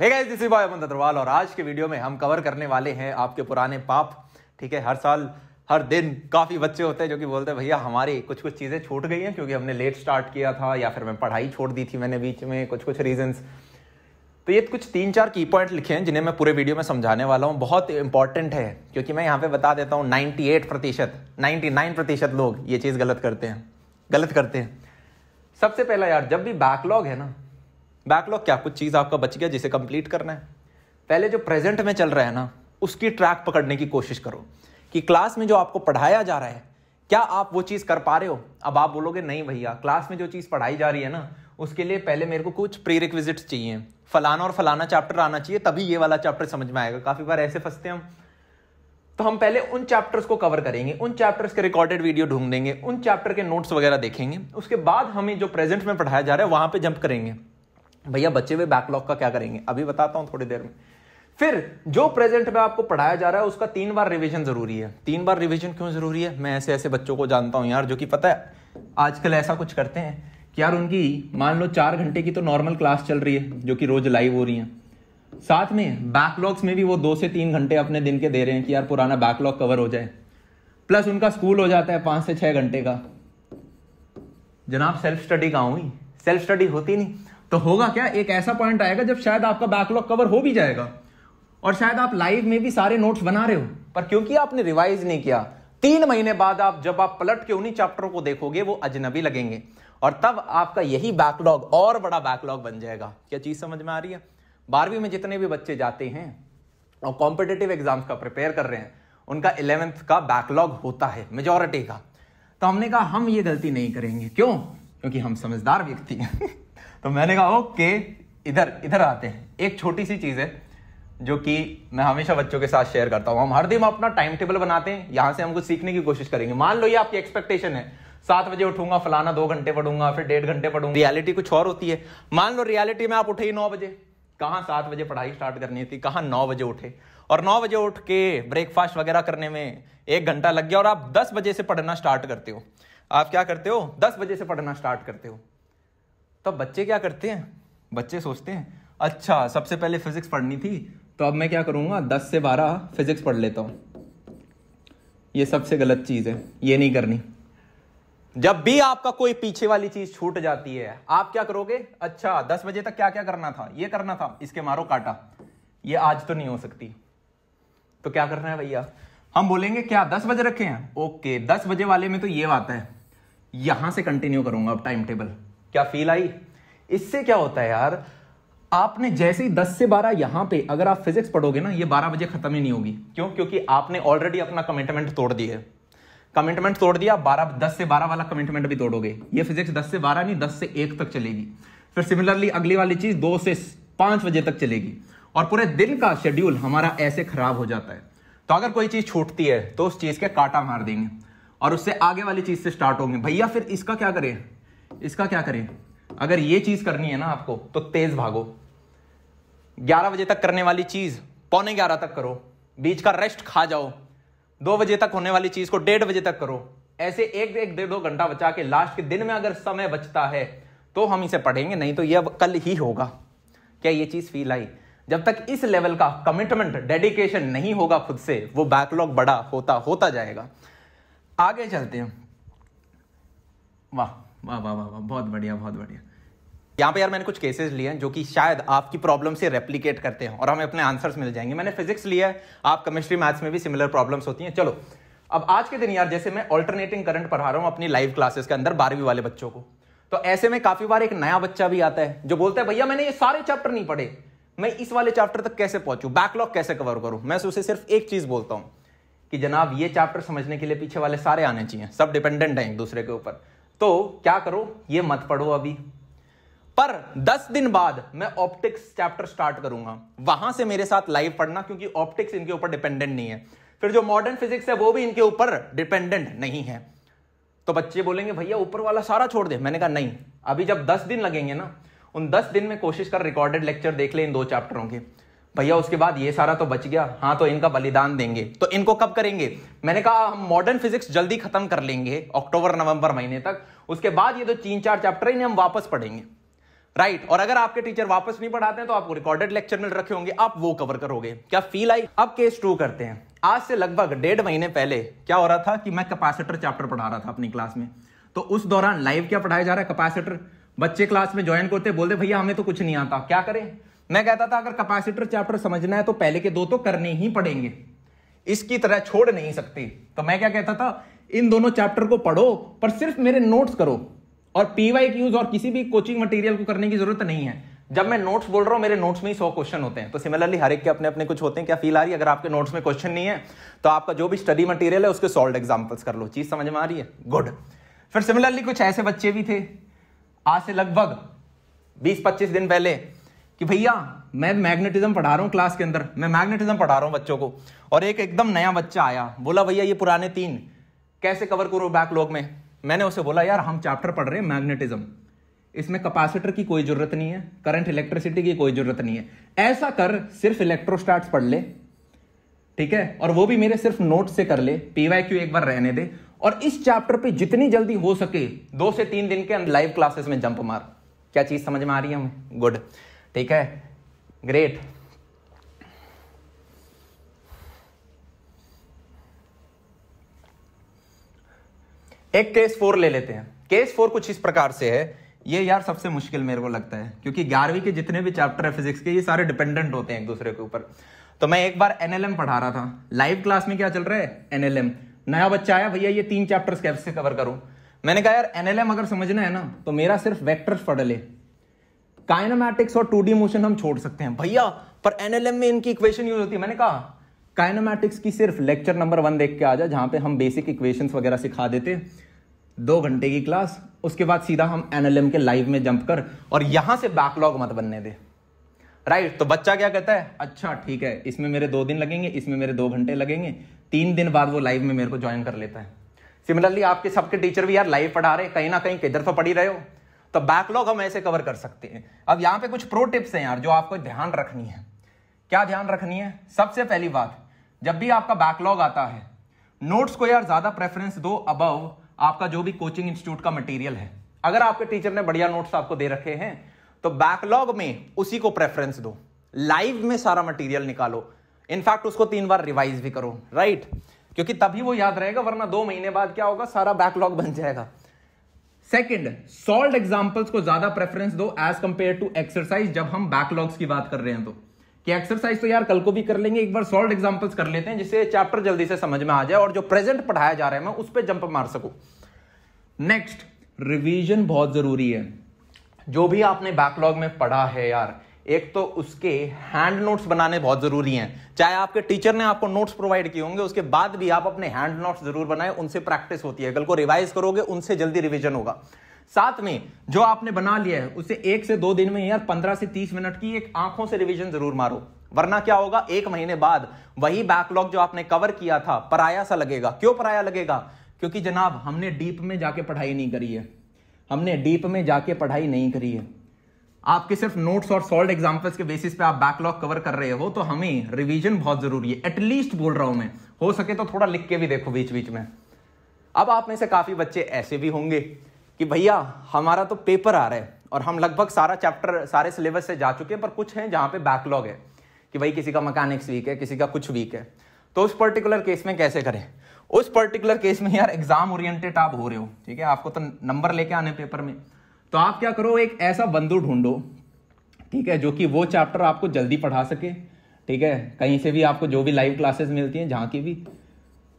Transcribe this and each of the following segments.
This Agarwal और आज के वीडियो में हम कवर करने वाले हैं आपके पुराने पाप, ठीक है? हर साल, हर दिन काफ़ी बच्चे होते हैं जो कि बोलते हैं, भैया, हमारी कुछ कुछ चीज़ें छूट गई हैं क्योंकि हमने लेट स्टार्ट किया था या फिर मैं पढ़ाई छोड़ दी थी मैंने बीच में कुछ कुछ रीजंस तो ये कुछ तीन चार की पॉइंट लिखे हैं जिन्हें मैं पूरे वीडियो में समझाने वाला हूँ। बहुत इंपॉर्टेंट है, क्योंकि मैं यहाँ पे बता देता हूँ 98 प्रतिशत नाइन्टी प्रतिशत लोग ये चीज़ गलत करते हैं, गलत करते हैं। सबसे पहला यार, जब भी बैकलॉग है ना बैकलॉग क्या? कुछ चीज़ आपका बच गया जिसे कंप्लीट करना है? पहले जो प्रेजेंट में चल रहा है ना, उसकी ट्रैक पकड़ने की कोशिश करो कि क्लास में जो आपको पढ़ाया जा रहा है, क्या आप वो चीज़ कर पा रहे हो? अब आप बोलोगे, नहीं भैया क्लास में जो चीज़ पढ़ाई जा रही है ना, उसके लिए पहले मेरे को कुछ प्री रिक्विजिट्स चाहिए। फलाना और फलाना चैप्टर आना चाहिए, तभी ये वाला चैप्टर समझ में आएगा। काफ़ी बार ऐसे फंसते हैं हम। तो हम पहले उन चैप्टर्स को कवर करेंगे, उन चैप्टर्स के रिकॉर्डेड वीडियो ढूंढेंगे उन चैप्टर के नोट्स वगैरह देखेंगे, उसके बाद हमें जो प्रेजेंट में पढ़ाया जा रहा है, वहाँ पे जंप करेंगे। भैया बचे हुए बैकलॉग का क्या करेंगे? अभी बताता हूँ थोड़ी देर में। फिर, जो प्रेजेंट में आपको पढ़ाया जा रहा है, उसका तीन बार रिवीजन ज़रूरी है। तीन बार रिवीजन क्यों ज़रूरी है? मैं ऐसे ऐसे बच्चों को जानता हूँ यार, जो कि पता है, आजकल ऐसा कुछ करते हैं कि यार उनकी, मान लो चार घंटे की तो नॉर्मल क्लास चल रही है, जो कि रोज लाइव हो रही है। साथ में बैकलॉग्स में भी वो दो से तीन घंटे अपने दिन के दे रहे हैं कि यार पुराना बैकलॉग कवर हो जाए। प्लस उनका स्कूल हो जाता है पाँच से छह घंटे का। जनाब सेल्फ स्टडी कहाँ हुई? सेल्फ स्टडी होती नहीं। तो होगा क्या? एक ऐसा पॉइंट आएगा जब शायद आपका बैकलॉग कवर हो भी जाएगा। और शायद आप लाइव में भी सारे नोट्स बना रहे हो। पर क्योंकि आपने रिवाइज नहीं किया, तीन महीने बाद आप जब आप पलट के उन्हीं चैप्टरों को देखोगे, वो अजनबी लगेंगे। और तब आपका यही बैकलॉग और बड़ा बैकलॉग बन जाएगा। क्या चीज़ समझ में आ रही है? बारहवीं में जितने भी बच्चे जाते हैं, और कॉम्पिटेटिव एग्ज़ाम्स का प्रिपेयर कर रहे हैं, उनका इलेवेंथ का बैकलॉग होता है मेजोरिटी का। तो हमने कहा, हम ये गलती नहीं करेंगे। क्यों? क्योंकि हम समझदार व्यक्ति हैं। तो मैंने कहा, ओके, इधर इधर आते हैं। एक छोटी सी चीज़ है, जो कि मैं हमेशा बच्चों के साथ शेयर करता हूँ। हम हर दिन अपना टाइम टेबल बनाते हैं, यहाँ से हम कुछ सीखने की कोशिश करेंगे। मान लो ये आपकी एक्सपेक्टेशन है, सात बजे उठूँगा, फलाना दो घंटे पढ़ूँगा, फिर डेढ़ घंटे पढ़ूँगा। रियलिटी कुछ और होती है। मान लो रियलिटी में आप उठे ही नौ बजे। कहाँ सात बजे पढ़ाई स्टार्ट करनी थी? कहाँ नौ बजे उठे? और नौ बजे उठ के ब्रेकफास्ट वगैरह करने में एक घंटा लग गया और आप दस बजे से पढ़ना स्टार्ट करते हो। आप क्या करते हो? दस बजे से पढ़ना स्टार्ट करते हो। तो बच्चे क्या करते हैं? बच्चे सोचते हैं अच्छा सबसे पहले फिजिक्स पढ़नी थी तो अब मैं क्या करूँगा? दस से बारह फिजिक्स पढ़ लेता हूँ। ये सबसे गलत चीज़ है, ये नहीं करनी। जब भी आपका कोई पीछे वाली चीज़ छूट जाती है, आप क्या करोगे? अच्छा दस बजे तक क्या क्या करना था? ये करना था, इसके मारो काटा। ये आज तो नहीं हो सकती। तो क्या करना है भैया? हम बोलेंगे, क्या दस बजे रखे हैं? ओके, दस बजे वाले में तो ये बात है। यहाँ से कंटिन्यू करूँगा अब टाइम टेबल क्या फील आई? इससे क्या होता है यार, आपने जैसे ही 10 से 12 यहाँ पे, अगर आप फिजिक्स पढ़ोगे ना, ये 12 बजे खत्म ही नहीं होगी। क्यों? क्योंकि आपने ऑलरेडी अपना कमिटमेंट तोड़ दिया है। कमिटमेंट तोड़ दिया, बारह, दस से बारह वाला कमिटमेंट भी तोड़ोगे। ये फिजिक्स दस से बारह नहीं, दस से एक तक चलेगी। फिर सिमिलरली अगली वाली चीज़ दो से पाँच बजे तक चलेगी। और पूरे दिन का शेड्यूल हमारा ऐसे खराब हो जाता है। तो अगर कोई चीज़ छूटती है तो उस चीज़ के काटा मार देंगे। और उससे आगे वाली चीज़ से स्टार्ट होंगे। भैया, फिर इसका क्या करें? इसका क्या करें? अगर ये चीज़ करनी है ना आपको तो तेज भागो। ग्यारह बजे तक करने वाली चीज़, पौने ग्यारह तक करो। बीच का रेस्ट खा जाओ। दो बजे तक होने वाली चीज़ को डेढ़ बजे तक करो। ऐसे एक एक डेढ़ दो घंटा बचा के लास्ट के दिन में अगर समय बचता है तो हम इसे पढ़ेंगे। नहीं तो यह कल ही होगा। क्या ये चीज़ फील आई? जब तक इस लेवल का कमिटमेंट डेडिकेशन नहीं होगा खुद से, वो बैकलॉग बड़ा होता होता जाएगा। आगे चलते हैं। वाह। वाह वाह वाह वाह, बहुत बढ़िया बहुत बढ़िया। यहाँ पे यार मैंने कुछ केसेस लिए हैं जो कि शायद आपकी प्रॉब्लम से रेप्लीकेट करते हैं और हमें अपने आंसर्स मिल जाएँगे। मैंने फिजिक्स लिया है, आप केमिस्ट्री मैथ्स में भी सिमिलर प्रॉब्लम्स होती हैं। चलो, अब आज के दिन यार, जैसे मैं ऑल्टरनेटिंग करंट पढ़ा रहा हूँ अपनी लाइव क्लासेस के अंदर बारहवीं वाले बच्चों को। तो ऐसे में काफ़ी बार एक नया बच्चा भी आता है, जो बोलता है, भैया, मैंने ये सारे चैप्टर नहीं पढ़े। मैं इस वाले चैप्टर तक कैसे पहुंचू? बैकलॉग कैसे कवर करूँ? मैं उसे सिर्फ़ एक चीज़ बोलता हूँ कि जनाब, ये चैप्टर समझने के लिए पीछे वाले सारे आने चाहिए। सब डिपेंडेंट हैं एक दूसरे के ऊपर। तो क्या करो? ये मत पढ़ो अभी। पर 10 दिन बाद मैं ऑप्टिक्स चैप्टर स्टार्ट करूँगा। वहाँ से मेरे साथ लाइव पढ़ना, क्योंकि ऑप्टिक्स इनके ऊपर डिपेंडेंट नहीं है। फिर जो मॉडर्न फिजिक्स है, वो भी इनके ऊपर डिपेंडेंट नहीं है। तो बच्चे बोलेंगे, भैया, ऊपर वाला सारा छोड़ दे। मैंने कहा, नहीं, अभी जब 10 दिन लगेंगे ना, उन 10 दिन में कोशिश कर रिकॉर्डेड लेक्चर देख ले इन दो चैप्टरों के। भैया, उसके बाद ये सारा तो बच गया। हाँ तो इनका बलिदान देंगे। तो इनको कब करेंगे? मैंने कहा, हम मॉडर्न फिजिक्स जल्दी खत्म कर लेंगे अक्टूबर नवंबर महीने तक। उसके बाद ये जो तीन चार चैप्टर इन्हें हम वापस पढ़ेंगे। राइट. और अगर आपके टीचर वापस नहीं पढ़ाते हैं तो आपको रिकॉर्डेड लेक्चर मिल रखे होंगे। आप वो कवर करोगे। क्या फील आई? अब केस टू करते हैं। आज से लगभग डेढ़ महीने पहले क्या हो रहा था कि मैं कैपेसिटर चैप्टर पढ़ा रहा था अपनी क्लास में। तो उस दौरान लाइव क्या पढ़ाया जा रहा है? कैपेसिटर बच्चे क्लास में ज्वाइन करते बोलते भैया हमें तो कुछ नहीं आता। क्या करें? मैं कहता था, अगर कैपेसिटर चैप्टर समझना है तो पहले के दो तो करने ही पड़ेंगे। इसकी तरह छोड़ नहीं सकते। तो मैं क्या कहता था, इन दोनों चैप्टर को पढ़ो, पर सिर्फ़ मेरे नोट्स करो। और पीवाई क्यूज और किसी भी कोचिंग मटेरियल को करने की ज़रूरत नहीं है। जब मैं नोट्स बोल रहा हूँ, मेरे नोट्स में ही सौ क्वेश्चन होते हैं। तो सिमिलरली हर एक के अपने अपने कुछ होते हैं। क्या फील आ रही है? अगर आपके नोट्स में क्वेश्चन नहीं है तो आपका जो भी स्टडी मटेरियल है, उसके सॉल्व एग्जाम्पल्स कर लो। चीज़ समझ में आ रही है? गुड फिर सिमिलरली कुछ ऐसे बच्चे भी थे। आज से लगभग 20-25 दिन पहले कि भैया, मैं मैग्नेटिज्म पढ़ा रहा हूँ क्लास के अंदर, मैं मैग्नेटिज्म पढ़ा रहा हूँ बच्चों को। और एक एकदम नया बच्चा आया, बोला, भैया, ये पुराने तीन, कैसे कवर करो बैकलॉग में? मैंने उसे बोला, यार, हम चैप्टर पढ़ रहे हैं मैग्नेटिज्म इसमें कैपेसिटर की कोई ज़रूरत नहीं है करंट इलेक्ट्रिसिटी की कोई ज़रूरत नहीं है। ऐसा कर, सिर्फ़ इलेक्ट्रोस्टार्ट पढ़ ले, ठीक है? और वो भी मेरे सिर्फ़ नोट से कर ले पीवाई क्यू एक बार रहने दे। और इस चैप्टर पे जितनी जल्दी हो सके, दो से तीन दिन के लाइव क्लासेस में जंप मार। क्या चीज़ समझ में आ रही है हमें? गुड ठीक है? ग्रेट एक केस फोर ले लेते हैं। केस फोर कुछ इस प्रकार से है। ये यार सबसे मुश्किल मेरे को लगता है, क्योंकि ग्यारहवीं के जितने भी चैप्टर है फिजिक्स के, ये सारे डिपेंडेंट होते हैं एक दूसरे के ऊपर। तो मैं एक बार एनएलएम पढ़ा रहा था। लाइव क्लास में क्या चल रहा है? एनएलएम नया बच्चा आया, भैया, ये तीन चैप्टर्स कैसे कवर करूँ? मैंने कहा, यार एनएलएम अगर समझना है ना तो मेरा सिर्फ़ वेक्टर्स पढ़ ले। काइनामेटिक्स और टू मोशन हम छोड़ सकते हैं। भैया, पर एनएलएम में इनकी इक्वेशन यूज़ होती है, मैंने कहा। काइनामेटिक्स की सिर्फ़ लेक्चर नंबर वन देख के आ जा, जहाँ पे हम बेसिक इक्वेशन वगैरह सिखा देते। दो घंटे की क्लास उसके बाद सीधा हम एनएलएम के लाइव में जंप कर और यहाँ से बैकलॉग मत बनने दे। राइट तो बच्चा क्या कहता है? अच्छा ठीक है, इसमें मेरे दो दिन लगेंगे, इसमें मेरे दो घंटे लगेंगे। तीन दिन बाद वो लाइव में मेरे को ज्वाइन कर लेता है। सिमिलरली आपके सबके टीचर भी यार लाइव पढ़ा रहे कहीं ना कहीं किधर तो पढ़ी रहे हो। तो बैकलॉग हम ऐसे कवर कर सकते हैं। अब यहाँ पे कुछ प्रो टिप्स हैं यार, जो आपको ध्यान रखनी है। क्या ध्यान रखनी है? सबसे पहली बात, जब भी आपका बैकलॉग आता है नोट्स को यार ज़्यादा प्रेफरेंस दो अबव आपका जो भी कोचिंग इंस्टीट्यूट का मटेरियल है। अगर आपके टीचर ने बढ़िया नोट्स आपको दे रखे हैं तो बैकलॉग में उसी को प्रेफरेंस दो। लाइव में सारा मटेरियल निकालो। इनफैक्ट उसको तीन बार रिवाइज भी करो राइट क्योंकि तभी वो याद रहेगा, वरना दो महीने बाद क्या होगा, सारा बैकलॉग बन जाएगा। सेकंड सॉल्ड एग्जांपल्स को ज़्यादा प्रेफरेंस दो एज कंपेयर टू एक्सरसाइज जब हम बैकलॉग्स की बात कर रहे हैं तो। कि एक्सरसाइज तो यार कल को भी कर लेंगे, एक बार सॉल्ड एग्जांपल्स कर लेते हैं जिससे चैप्टर जल्दी से समझ में आ जाए और जो प्रेजेंट पढ़ाया जा रहा है मैं उस पर जंप मार सकू। नेक्स्ट रिवीजन बहुत ज़रूरी है। जो भी आपने बैकलॉग में पढ़ा है यार एक तो उसके हैंड नोट्स बनाने बहुत ज़रूरी हैं। चाहे आपके टीचर ने आपको नोट्स प्रोवाइड किए होंगे, उसके बाद भी आप अपने हैंड नोट्स ज़रूर बनाए, उनसे प्रैक्टिस होती है। कल को रिवाइज करोगे, उनसे जल्दी रिवीजन होगा। साथ में जो आपने बना लिया है, उसे एक से दो दिन में यार पंद्रह से तीस मिनट की एक आँखों से रिविजन ज़रूर मारो। वरना क्या होगा, एक महीने बाद वही बैकलॉग जो आपने कवर किया था, पराया सा लगेगा। क्यों पराया लगेगा? क्योंकि जनाब, हमने डीप में जाके पढ़ाई नहीं करी है। हमने डीप में जाके पढ़ाई नहीं करी है। आपके सिर्फ़ नोट्स और सॉल्व एग्जाम्पल्स के बेसिस पे आप बैकलॉग कवर कर रहे हो तो हमें रिवीजन बहुत ज़रूरी है। एटलीस्ट बोल रहा हूँ मैं। हो सके तो थोड़ा लिख के भी देखो बीच बीच में। अब आप में से काफ़ी बच्चे ऐसे भी होंगे कि भैया, हमारा तो पेपर आ रहा है और हम लगभग सारा चैप्टर सारे सिलेबस से जा चुके हैं, पर कुछ हैं जहाँ पे बैकलॉग है कि भाई किसी का मैकेनिक्स वीक है, किसी का कुछ वीक है। तो उस पर्टिकुलर केस में कैसे करें? उस पर्टिकुलर केस में यार एग्ज़ाम ओरिएंटेड आप हो रहे हो, ठीक है? आपको तो नंबर लेके आने पेपर में। तो आप क्या करो, एक ऐसा बंधु ढूंढो, ठीक है, जो कि वो चैप्टर आपको जल्दी पढ़ा सके, ठीक है, कहीं से भी आपको जो भी लाइव क्लासेस मिलती हैं, जहाँ की भी।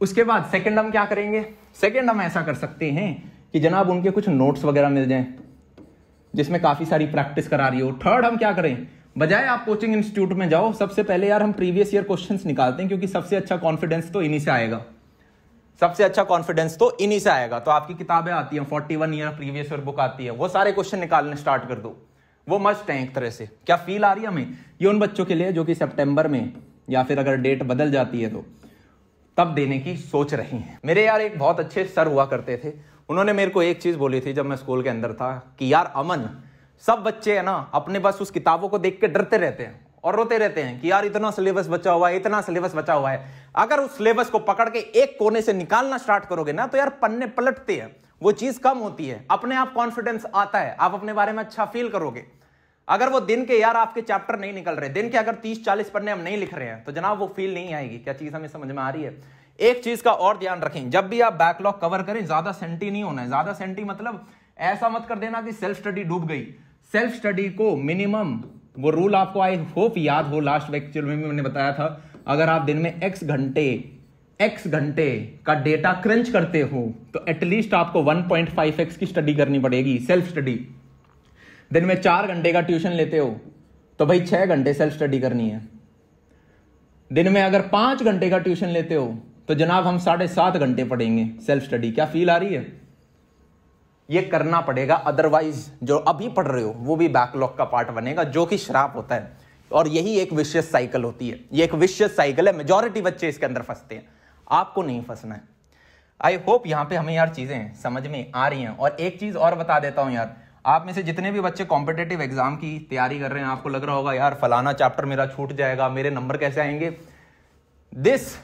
उसके बाद सेकंड हम क्या करेंगे? सेकंड हम ऐसा कर सकते हैं कि जनाब उनके कुछ नोट्स वगैरह मिल जाएँ, जिसमें काफ़ी सारी प्रैक्टिस करा रही हो। थर्ड हम क्या करें? बजाय आप कोचिंग इंस्टीट्यूट में जाओ, सबसे पहले यार हम प्रीवियस ईयर क्वेश्चंस निकालते हैं, क्योंकि सबसे अच्छा कॉन्फिडेंस तो इन्हीं से आएगा। सबसे अच्छा कॉन्फिडेंस तो इन्हीं से आएगा। तो आपकी किताबें आती हैं forty one year previous year book आती है, वो सारे क्वेश्चन निकालने स्टार्ट कर दो। वो मस्ट है एक तरह से। क्या फील आ रही है हमें? ये उन बच्चों के लिए जो कि सितंबर में या फिर अगर डेट बदल जाती है तो तब देने की सोच रही हैं। मेरे यार एक बहुत अच्छे सर हुआ करते थे। उन्होंने मेरे को एक चीज़ बोली थी जब मैं स्कूल के अंदर था कि, यार अमन, सब बच्चे है ना, अपने बस उस किताबों को देख के डरते रहते हैं। और रोते रहते हैं कि यार, इतना सिलेबस बचा हुआ है, इतना सिलेबस बचा हुआ है। अगर उस सिलेबस को पकड़ के एक कोने से निकालना स्टार्ट करोगे ना तो यार पन्ने पलटते हैं। वो चीज़ कम होती है। अपने आप कॉन्फिडेंस आता है। आप अपने बारे में अच्छा फील करोगे। अगर वो दिन के यार आपके चैप्टर नहीं निकल रहे, दिन के अगर तीस चालीस पन्ने हम नहीं लिख रहे हैं तो जनाब वो फील नहीं आएगी। क्या चीज़ हमें समझ में आ रही है? एक चीज़ का और ध्यान रखें। जब भी आप बैकलॉग कवर करें, ज़्यादा सेंटी नहीं होना है। ज़्यादा सेंटी मतलब ऐसा मत कर देना कि सेल्फ स्टडी डूब गई। सेल्फ स्टडी को मिनिमम वो रूल आपको आई होप याद हो लास्ट लेक्चर में मैंने बताया था। अगर आप दिन में एक्स घंटे एक्स घंटे का डेटा क्रंच करते हो तो एटलीस्ट आपको 1.5 एक्स की स्टडी करनी पड़ेगी सेल्फ स्टडी दिन में चार घंटे का ट्यूशन लेते हो तो भाई छह घंटे सेल्फ स्टडी करनी है। दिन में अगर पाँच घंटे का ट्यूशन लेते हो तो जनाब हम साढ़े सात घंटे पढ़ेंगे सेल्फ स्टडी क्या फील आ रही है? ये करना पड़ेगा अदरवाइज़ जो अभी पढ़ रहे हो, वो भी बैकलॉग का पार्ट बनेगा, जो कि श्राप होता है। और यही एक विशेष साइकिल होती है। ये एक विशेष साइकिल है मेजोरिटी बच्चे इसके अंदर फंसते हैं। आपको नहीं फंसना है। आई होप यहाँ पे हमें यार चीज़ें समझ में आ रही हैं। और एक चीज़ और बता देता हूँ यार। आप में से जितने भी बच्चे कॉम्पिटेटिव एग्ज़ाम की तैयारी कर रहे हैं, आपको लग रहा होगा, यार, फलाना चैप्टर मेरा छूट जाएगा, मेरे नंबर कैसे आएँगे? This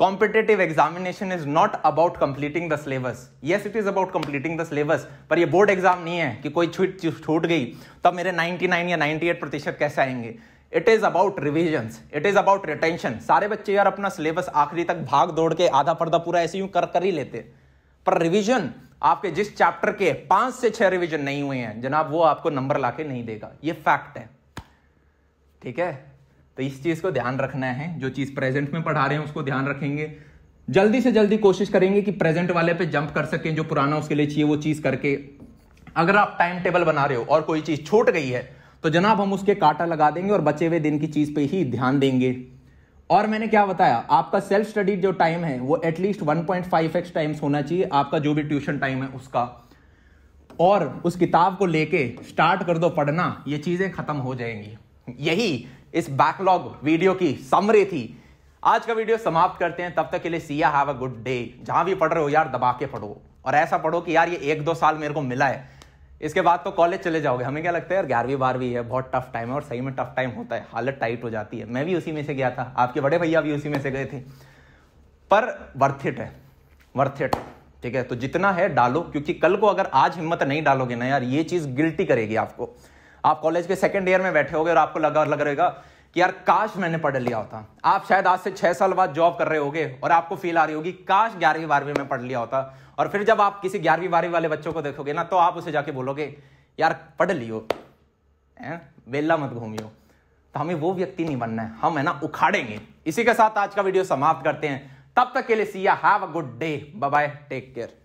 competitive examination is not about completing the syllabus yes it is about completing the syllabus पर ये बोर्ड एग्ज़ाम नहीं है कि कोई छूट छूट गई, तब मेरे 99 या 98 प्रतिशत कैसे आएँगे? It is about revision it is about retention सारे बच्चे यार अपना सिलेबस आखिरी तक भाग दौड़ के आधा पर्दा पूरा ऐसे यूँ कर कर ही लेते। पर रिविजन आपके जिस चैप्टर के पाँच से छह रिविजन नहीं हुए हैं, जनाब वो आपको नंबर लाके नहीं देगा। ये फैक्ट है। ठीक है? तो इस चीज़ को ध्यान रखना है। जो चीज़ प्रेजेंट में पढ़ा रहे हैं, उसको ध्यान रखेंगे। जल्दी से जल्दी कोशिश करेंगे कि प्रेजेंट वाले पे जंप कर सकें, जो पुराना उसके लिए चाहिए वो चीज़ करके। अगर आप टाइम टेबल बना रहे हो और कोई चीज़ छूट गई है तो जनाब हम उसके काटा लगा देंगे और बचे हुए दिन की चीज़ पे ही ध्यान देंगे। और मैंने क्या बताया, आपका सेल्फ स्टडी जो टाइम है, वो एटलीस्ट 1.5 एक्स टाइम्स होना चाहिए। आपका जो भी ट्यूशन टाइम है, उसका। और उस किताब को लेके स्टार्ट कर दो, पढ़ना, ये चीज़ें खत्म हो जाएँगी। यही इस बैकलॉग वीडियो की समरी थी। आज का वीडियो समाप्त करते हैं। तब तक के लिए see ya have a good day जहाँ भी पढ़ रहे हो यार, दबा के पढ़ो। और ऐसा पढ़ो कि यार ये एक दो साल मेरे को मिला है। इसके बाद तो कॉलेज चले जाओगे। हमें क्या लगता है यार, ग्यारहवीं, बारहवीं है, बहुत टफ टाइम है और सही में टफ टाइम होता है। हालत टाइट हो जाती है। मैं भी उसी में से गया था। आपके बड़े भैया भी उसी में से गए थे। पर वर्थ इट है। वर्थ इट ठीक है? तो जितना है, डालो। क्योंकि कल को अगर आज हिम्मत नहीं डालोगे ना यार, ये चीज़ गिल्टी करेगी आपको। आप कॉलेज के सेकेंड ईयर में बैठे होगे और आपको लगा लग रहेगा कि यार, काश मैंने पढ़ लिया होता। आप शायद आज से छह साल बाद जॉब कर रहे होगे और आपको फील आ रही होगी, काश ग्यारहवीं, बारहवीं में पढ़ लिया होता। और फिर जब आप किसी ग्यारहवीं, बारहवीं वाले बच्चों को देखोगे ना तो आप उसे जाके बोलोगे, यार, पढ़ लियो। बेल्ला मत घूमियो। तो हमें वो व्यक्ति नहीं बनना है। हम है ना, उखाड़ेंगे। इसी के साथ आज का वीडियो समाप्त करते हैं। तब तक के लिए see ya have a good day bye take care